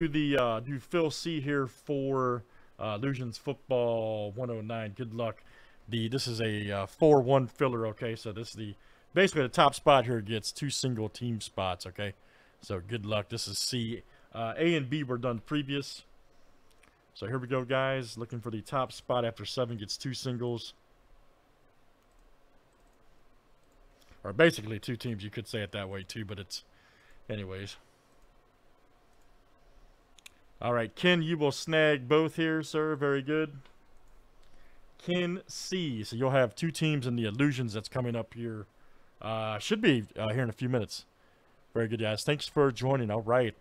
do the uh, do Phil C here for uh, Illusions Football 109. Good luck. The this is a uh, 4-1 filler. Okay, so this is the basically the top spot here gets two single team spots. Okay, so good luck. This is C. Uh, a and B were done previous. So here we go, guys. Looking for the top spot after seven gets two singles. Or basically two teams. You could say it that way too, but it's anyways. All right, Ken, you will snag both here, sir. Very good. Ken C. So you'll have two teams in the illusions that's coming up here. Uh, should be uh, here in a few minutes. Very good, guys. Thanks for joining. All right.